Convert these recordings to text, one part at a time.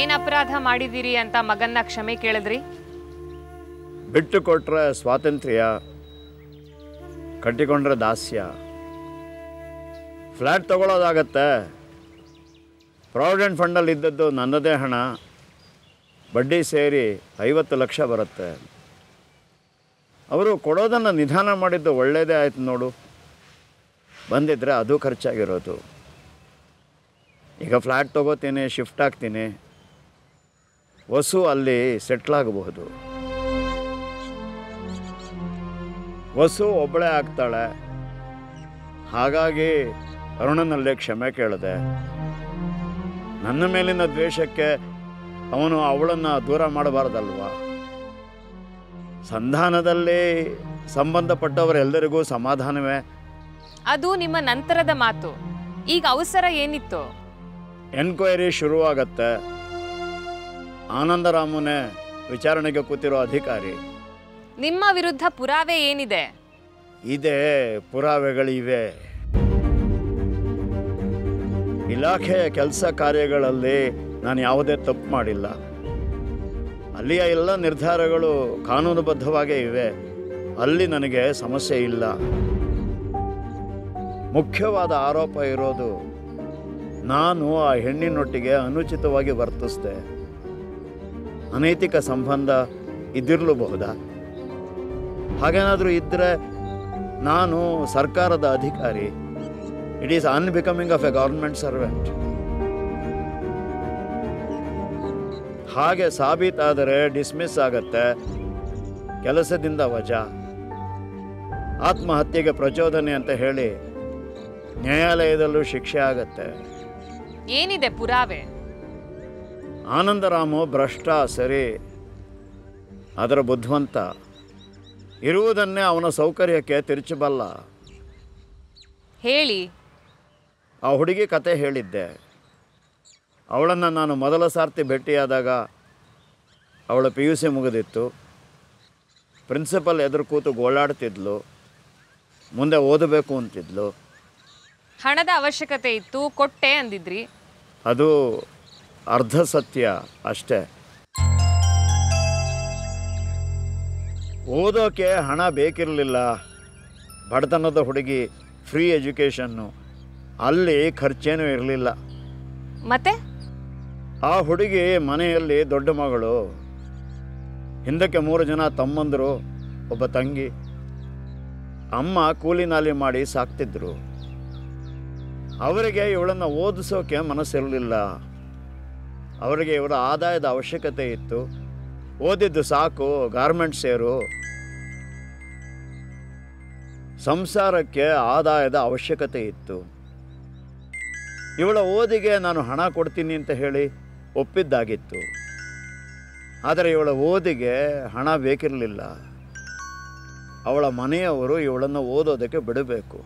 ಏನ್ ಅಪರಾಧ ಮಾಡಿದಿರಿ ಅಂತ ಮಗನ್ನ ಕ್ಷಮೆ ಕೇಳಿದ್ರಿ? ಬಿಟ್ಟು ಕೊಟ್ರೆ ಸ್ವಾತಂತ್ರ್ಯ, ಕಟ್ಟಿಕೊಂಡ್ರೆ ದಾಸ್ಯ. ಫ್ಲ್ಯಾಟ್ ತಗೊಳ್ಳೋದಾಗತ್ತೆ ಪ್ರಾವಿಡೆಂಟ್ ಫಂಡಲ್ಲಿ ಇದ್ದದ್ದು ನನ್ನದೇ ಹಣ. ಬಡ್ಡಿ ಸೇರಿ ಐವತ್ತು ಲಕ್ಷ ಬರುತ್ತೆ. ಅವರು ಕೊಡೋದನ್ನು ನಿಧಾನ ಮಾಡಿದ್ದು ಒಳ್ಳೇದೇ ಆಯ್ತು ನೋಡು. ಬಂದಿದ್ರೆ ಅದು ಖರ್ಚಾಗಿರೋದು. ಈಗ ಫ್ಲ್ಯಾಟ್ ತೊಗೋತೀನಿ, ಶಿಫ್ಟ್ ಆಗ್ತೀನಿ. ವಸು ಅಲ್ಲಿ ಸೆಟ್ಲಾಗಬಹುದು ವಸು ಒಬ್ಬಳೇ ಆಗ್ತಾಳೆ. ಹಾಗಾಗಿ ಅರುಣನಲ್ಲೇ ಕ್ಷಮೆ ಕೇಳಿದೆ. ನನ್ನ ಮೇಲಿನ ದ್ವೇಷಕ್ಕೆ ಅವನು ಅವಳನ್ನು ದೂರ ಮಾಡಬಾರ್ದಲ್ವಾ? ಸಂಧಾನದಲ್ಲಿ ಸಂಬಂಧಪಟ್ಟವರೆಲ್ಲರಿಗೂ ಸಮಾಧಾನವೇ? ಅದು ನಿಮ್ಮ ನಂತರದ ಮಾತು. ಈಗ ಅವಸರ ಏನಿತ್ತು? ಎನ್ಕ್ವೈರಿ ಶುರುವಾಗತ್ತೆ. ಆನಂದರಾಮನೇ ವಿಚಾರಣೆಗೆ ಕೂತಿರೋ ಅಧಿಕಾರಿ. ನಿಮ್ಮ ವಿರುದ್ಧ ಪುರಾವೆ ಏನಿದೆ? ಇದೇ ಪುರಾವೆಗಳಿವೆ. ಇಲಾಖೆಯ ಕೆಲಸ ಕಾರ್ಯಗಳಲ್ಲಿ ನಾನು ಯಾವುದೇ ತಪ್ಪು ಮಾಡಿಲ್ಲ. ಅಲ್ಲಿಯ ಎಲ್ಲ ನಿರ್ಧಾರಗಳು ಕಾನೂನುಬದ್ಧವಾಗೇ ಇವೆ. ಅಲ್ಲಿ ನನಗೆ ಸಮಸ್ಯೆ ಇಲ್ಲ. ಮುಖ್ಯವಾದ ಆರೋಪ ಇರೋದು ನಾನು ಆ ಹೆಣ್ಣಿನೊಟ್ಟಿಗೆ ಅನುಚಿತವಾಗಿ ವರ್ತಿಸಿದೆ. ಅನೈತಿಕ ಸಂಬಂಧ ಇದ್ದಿರಲೂಬಹುದಾ ಹಾಗೇನಾದರೂ ಇದ್ದರೆ ನಾನು ಸರ್ಕಾರದ ಅಧಿಕಾರಿ. It is unbecoming of a government servant ಹಾಗೆ ಸಾಬೀತಾದರೆ ಡಿಸ್ಮಿಸ್ ಆಗತ್ತೆ. ಕೆಲಸದಿಂದ ವಜಾ. ಆತ್ಮಹತ್ಯೆಗೆ ಪ್ರಚೋದನೆ ಅಂತ ಹೇಳಿ ನ್ಯಾಯಾಲಯದಲ್ಲೂ ಶಿಕ್ಷೆ ಆಗತ್ತೆ. ಏನಿದೆ ಪುರಾವೆ? ಆನಂದರಾಮು ಭ್ರಷ್ಟ ಸರಿ. ಅದರ ಬುದ್ಧಿವಂತ. ಇರುವುದನ್ನೇ ಅವನ ಸೌಕರ್ಯಕ್ಕೆ ತಿರುಚಬಲ್ಲ. ಹೇಳಿ. ಆ ಹುಡುಗಿ ಕತೆ ಹೇಳಿದ್ದೆ. ಅವಳನ್ನು ನಾನು ಮೊದಲ ಸಾರ್ತಿ ಭೇಟಿಯಾದಾಗ ಅವಳ ಪಿ ಯು ಸಿ ಮುಗಿದಿತ್ತು. ಪ್ರಿನ್ಸಿಪಲ್ ಎದುರು ಕೂತು ಗೋಳಾಡ್ತಿದ್ಲು. ಮುಂದೆ ಓದಬೇಕು ಅಂತಿದ್ಲು. ಹಣದ ಅವಶ್ಯಕತೆ ಇತ್ತು ಕೊಟ್ಟೆ ಅಂದಿದ್ರಿ. ಅದು ಅರ್ಧ ಸತ್ಯ ಅಷ್ಟೇ. ಓದೋಕೆ ಹಣ ಬೇಕಿರಲಿಲ್ಲ. ಬಡತನದ ಹುಡುಗಿ ಫ್ರೀ ಎಜುಕೇಷನ್ನು ಅಲ್ಲಿ ಖರ್ಚೇನೂ ಇರಲಿಲ್ಲ. ಮತ್ತೆ? ಆ ಹುಡುಗಿ ಮನೆಯಲ್ಲಿ ದೊಡ್ಡ ಮಗಳು. ಹಿಂದಕ್ಕೆ ಮೂರು ಜನ ತಮ್ಮಂದರು ಒಬ್ಬ ತಂಗಿ. ಅಮ್ಮ ಕೂಲಿ ನಾಲಿ ಮಾಡಿ ಸಾಕ್ತಿದ್ರು. ಅವರಿಗೆ ಇವಳನ್ನು ಓದಿಸೋಕೆ ಮನಸ್ಸಿರಲಿಲ್ಲ. ಅವರಿಗೆ ಇವರ ಆದಾಯದ ಅವಶ್ಯಕತೆ ಇತ್ತು. ಓದಿದ್ದು ಸಾಕು ಗಾರ್ಮೆಂಟ್ ಸೇರು. ಸಂಸಾರಕ್ಕೆ ಆದಾಯದ ಅವಶ್ಯಕತೆ ಇತ್ತು. ಇವಳ ಓದಿಗೆ ನಾನು ಹಣ ಕೊಡ್ತೀನಿ ಅಂತ ಹೇಳಿ ಒಪ್ಪಿದ್ದಾಗಿತ್ತು. ಆದರೆ ಇವಳ ಓದಿಗೆ ಹಣ ಬೇಕಿರಲಿಲ್ಲ. ಅವಳ ಮನೆಯವರು ಇವಳನ್ನು ಓದೋದಕ್ಕೆ ಬಿಡಬೇಕು.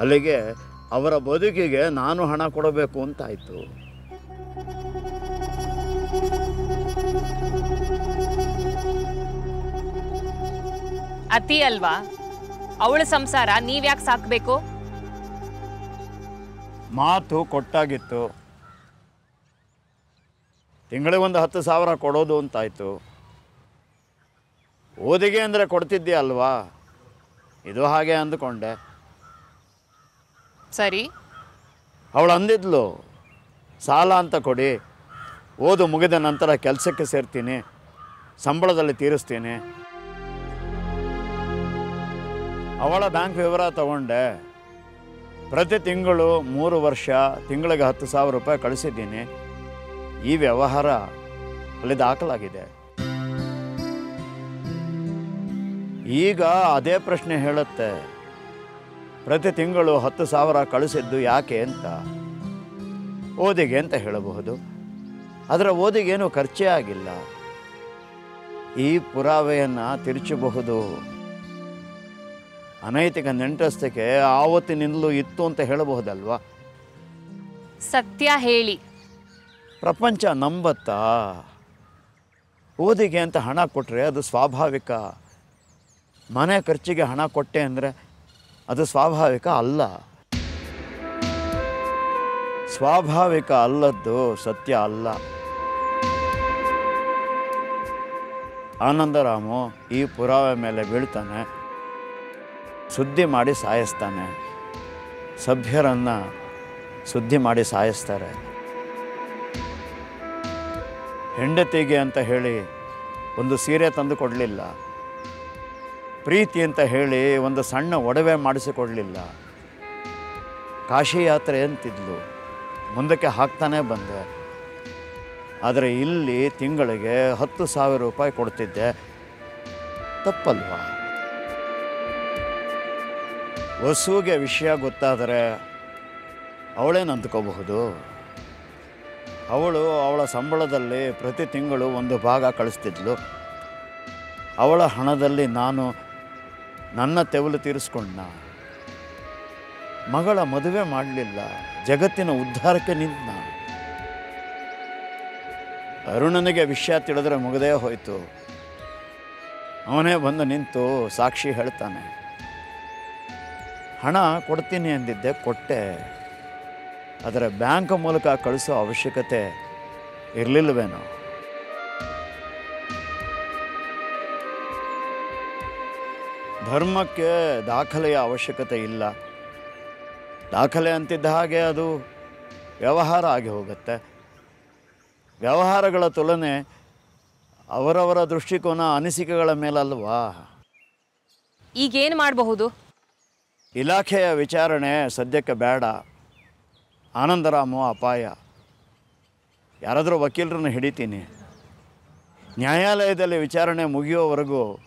ಅಲ್ಲಿಗೆ ಅವರ ಬದುಕಿಗೆ ನಾನು ಹಣ ಕೊಡಬೇಕು ಅಂತಾಯಿತು. ಅತಿ ಅಲ್ವಾ? ಅವಳ ಸಂಸಾರ ನೀವ್ಯಾಕೆ ಸಾಕ್ಬೇಕು? ಮಾತು ಕೊಟ್ಟಾಗಿತ್ತು. ತಿಂಗಳಿಗೆ ಒಂದು ಹತ್ತು ಸಾವಿರ ಕೊಡೋದು ಅಂತಾಯ್ತು. ಓದಿಗೆ ಅಂದರೆ ಕೊಡ್ತಿದ್ದೆ ಅಲ್ವಾ? ಇದು ಹಾಗೆ ಅಂದುಕೊಂಡೆ. ಸರಿ. ಅವಳು ಅಂದಿದ್ಲು ಸಾಲ ಅಂತ ಕೊಡಿ. ಓದು ಮುಗಿದ ನಂತರ ಕೆಲಸಕ್ಕೆ ಸೇರ್ತೀನಿ. ಸಂಬಳದಲ್ಲಿ ತೀರಿಸ್ತೀನಿ. ಅವಳ ಬ್ಯಾಂಕ್ ವಿವರ ತಗೊಂಡೆ. ಪ್ರತಿ ತಿಂಗಳು ಮೂರು ವರ್ಷ, ತಿಂಗಳಿಗೆ ಹತ್ತು ಸಾವಿರ ರೂಪಾಯಿ ಕಳಿಸಿದ್ದೀನಿ. ಈ ವ್ಯವಹಾರ ಅಲ್ಲಿ ದಾಖಲಾಗಿದೆ. ಈಗ ಅದೇ ಪ್ರಶ್ನೆ ಹೇಳುತ್ತೆ. ಪ್ರತಿ ತಿಂಗಳು ಹತ್ತು ಸಾವಿರ ಕಳಿಸಿದ್ದು ಯಾಕೆ ಅಂತ. ಓದಿಗೆ ಅಂತ ಹೇಳಬಹುದು. ಅದರ ಓದಿಗೇನು ಖರ್ಚೇ ಆಗಿಲ್ಲ. ಈ ಪುರಾವೆಯನ್ನು ತಿರುಚಬಹುದು. ಅನೈತಿಕ ನೆಂಟಸ್ತಿಕೆ ಆವತ್ತಿನಿಂದಲೂ ಇತ್ತು ಅಂತ ಹೇಳಬಹುದಲ್ವಾ? ಸತ್ಯ ಹೇಳಿ. ಪ್ರಪಂಚ ನಂಬತ್ತಾ? ಓದಿಗೆ ಅಂತ ಹಣ ಕೊಟ್ಟರೆ ಅದು ಸ್ವಾಭಾವಿಕ. ಮನೆ ಖರ್ಚಿಗೆ ಹಣ ಕೊಟ್ಟೆ ಅಂದರೆ ಅದು ಸ್ವಾಭಾವಿಕ ಅಲ್ಲ. ಸ್ವಾಭಾವಿಕ ಅಲ್ಲದ್ದು ಸತ್ಯ ಅಲ್ಲ. ಆನಂದರಾಮು ಈ ಪುರಾವೆ ಮೇಲೆ ಬೀಳ್ತಾನೆ. ಸುದ್ದಿ ಮಾಡಿ ಸಾಯಿಸ್ತಾನೆ. ಸಭ್ಯರನ್ನು ಸುದ್ದಿ ಮಾಡಿ ಸಾಯಿಸ್ತಾರೆ. ಹೆಂಡತಿಗೆ ಅಂತ ಹೇಳಿ ಒಂದು ಸೀರೆ ತಂದು ಕೊಡಲಿಲ್ಲ. ಪ್ರೀತಿ ಅಂತ ಹೇಳಿ ಒಂದು ಸಣ್ಣ ಒಡವೆ ಮಾಡಿಸಿಕೊಡಲಿಲ್ಲ. ಕಾಶಿ ಯಾತ್ರೆ ಅಂತಿದ್ಲು. ಮುಂದಕ್ಕೆ ಹಾಕ್ತಾನೆ ಬಂದೆ. ಆದರೆ ಇಲ್ಲಿ ತಿಂಗಳಿಗೆ ಹತ್ತು ಸಾವಿರ ರೂಪಾಯಿ ಕೊಡ್ತಿದ್ದೆ. ತಪ್ಪಲ್ವಾ? ವಸುಗೆ ವಿಷಯ ಗೊತ್ತಾದರೆ ಅವಳೇನು ಅಂದ್ಕೋಬಹುದು ಅವಳು ಅವಳ ಸಂಬಳದಲ್ಲಿ ಪ್ರತಿ ತಿಂಗಳು ಒಂದು ಭಾಗ ಕಳಿಸ್ತಿದ್ಲು. ಅವಳ ಹಣದಲ್ಲಿ ನಾನು ನನ್ನ ತೆವಲು ತೀರಿಸ್ಕೊಂಡ ಮಗಳ ಮದುವೆ ಮಾಡಲಿಲ್ಲ, ಜಗತ್ತಿನ ಉದ್ಧಾರಕ್ಕೆ ನಿಂತ ಅರುಣನಿಗೆ ವಿಷಯ ತಿಳಿದ್ರೆ ಮುಗದೇ ಹೋಯಿತು. ಅವನೇ ಬಂದು ನಿಂತು ಸಾಕ್ಷಿ ಹೇಳ್ತಾನೆ. ಹಣ ಕೊಡ್ತೀನಿ ಅಂದಿದ್ದೆ, ಕೊಟ್ಟೆ. ಆದರೆ ಬ್ಯಾಂಕ್ ಮೂಲಕ ಕಳಿಸೋ ಅವಶ್ಯಕತೆ ಇರಲಿಲ್ಲವೇನೋ ಧರ್ಮಕ್ಕೆ ದಾಖಲೆಯ ಅವಶ್ಯಕತೆ ಇಲ್ಲ. ದಾಖಲೆ ಅಂತಿದ್ದ ಹಾಗೆ ಅದು ವ್ಯವಹಾರ ಆಗಿ ಹೋಗುತ್ತೆ. ವ್ಯವಹಾರಗಳ ತುಲನೆ ಅವರವರ ದೃಷ್ಟಿಕೋನ ಅನಿಸಿಕೆಗಳ ಮೇಲಲ್ವಾ? ಈಗೇನು ಮಾಡಬಹುದು? ಇಲಾಖೆಯ ವಿಚಾರಣೆ ಸದ್ಯಕ್ಕೆ ಬೇಡ. ಆನಂದರಾಮು ಅಪಾಯ. ಯಾರಾದರೂ ವಕೀಲರನ್ನು ಹಿಡಿತೀನಿ. ನ್ಯಾಯಾಲಯದಲ್ಲಿ ವಿಚಾರಣೆ ಮುಗಿಯೋವರೆಗೂ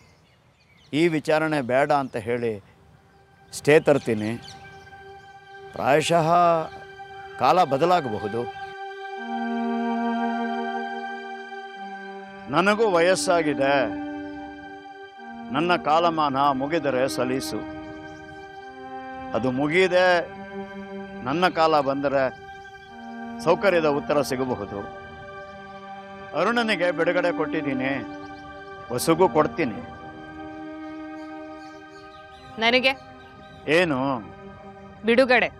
ಈ ವಿಚಾರಣೆ ಬೇಡ ಅಂತ ಹೇಳಿ ಸ್ಟೇ ತರ್ತೀನಿ. ಪ್ರಾಯಶಃ ಕಾಲ ಬದಲಾಗಬಹುದು. ನನಗೂ ವಯಸ್ಸಾಗಿದೆ. ನನ್ನ ಕಾಲಮಾನ ಮುಗಿದರೆ ಸಲೀಸು. ಅದು ಮುಗಿದೆ ನನ್ನ ಕಾಲ ಬಂದರೆ ಸೌಕರ್ಯದ ಉತ್ತರ ಸಿಗಬಹುದು. ಅರುಣನಿಗೆ ಬಿಡುಗಡೆ ಕೊಟ್ಟಿದ್ದೀನಿ. ಹೊಸಗೂ ಕೊಡ್ತೀನಿ. ನನಗೆ? ಏನು? ಬಿಡುಗಡೆ.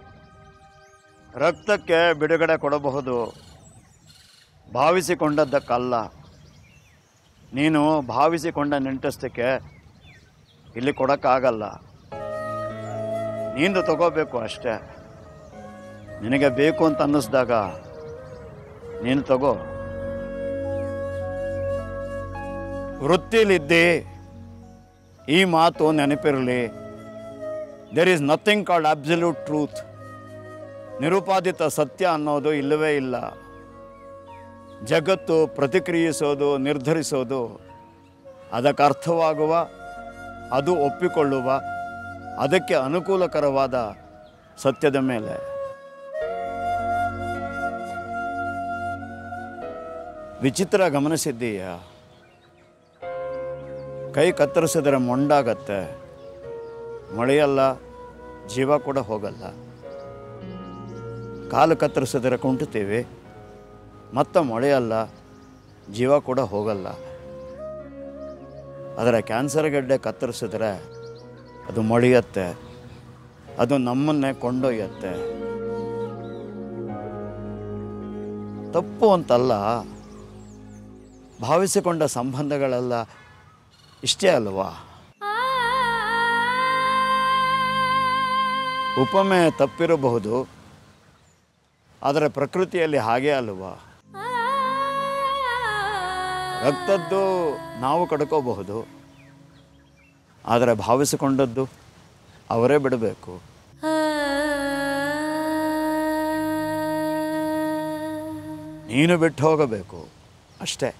ರಕ್ತಕ್ಕೆ ಬಿಡುಗಡೆ ಕೊಡಬಹುದು. ಭಾವಿಸಿಕೊಂಡದ್ದಕ್ಕಲ್ಲ. ನೀನು ಭಾವಿಸಿಕೊಂಡ ನೆಂಟಸ್ತಕ್ಕೆ ಇಲ್ಲಿ ಕೊಡೋಕ್ಕಾಗಲ್ಲ. ನೀನು ತಗೋಬೇಕು ಅಷ್ಟೇ. ನಿನಗೆ ಬೇಕು ಅಂತ ಅನ್ನಿಸ್ದಾಗ ನೀನು ತಗೋ. ವೃತ್ತಿಲಿದ್ದಿ ಈ ಮಾತು ನೆನಪಿರಲಿ. There is nothing called absolute truth ನಿರುಪಾದಿತ ಸತ್ಯ ಅನ್ನೋದು ಇಲ್ಲವೇ ಇಲ್ಲ. ಜಗತ್ತು ಪ್ರತಿಕ್ರಿಯಿಸೋದು, ನಿರ್ಧರಿಸೋದು, ಅದಕ್ಕೆ ಅರ್ಥವಾಗುವ, ಅದು ಒಪ್ಪಿಕೊಳ್ಳುವ ಅದಕ್ಕೆ ಅನುಕೂಲಕರವಾದ ಸತ್ಯದ ಮೇಲೆ. ವಿಚಿತ್ರ ಗಮನಿಸಿದ್ದೀಯ. ಕೈ ಕತ್ತರಿಸಿದ್ರೆ ಮೊಂಡಾಗತ್ತೆ. ಮಳೆಯಲ್ಲ, ಜೀವ ಕೂಡ ಹೋಗಲ್ಲ. ಕಾಲು ಕತ್ತರಿಸಿದ್ರೆ ಕುಂಟುತ್ತೀವಿ. ಮತ್ತೆ ಮಳೆಯಲ್ಲ, ಜೀವ ಕೂಡ ಹೋಗಲ್ಲ. ಆದರೆ ಕ್ಯಾನ್ಸರ್ ಗೆಡ್ಡೆ ಕತ್ತರಿಸಿದ್ರೆ ಅದು ಮೊಳೆಯುತ್ತೆ. ಅದು ನಮ್ಮನ್ನೇ ಕೊಂಡೊಯ್ಯತ್ತೆ. ತಪ್ಪು ಅಂತಲ್ಲ, ಭಾವಿಸಿಕೊಂಡ ಸಂಬಂಧಗಳೆಲ್ಲ ಇಷ್ಟೇ ಅಲ್ವಾ? ಉಪಮೆ ತಪ್ಪಿರಬಹುದು, ಆದರೆ ಪ್ರಕೃತಿಯಲ್ಲಿ ಹಾಗೇ ಅಲ್ವಾ? ರಕ್ತದ್ದು ನಾವು ಕಡ್ಕೋಬಹುದು. ಆದರೆ ಭಾವಿಸಿಕೊಂಡದ್ದು ಅವರೇ ಬಿಡಬೇಕು. ನೀನು ಬಿಟ್ಟು ಹೋಗಬೇಕು. ಅಷ್ಟೇ.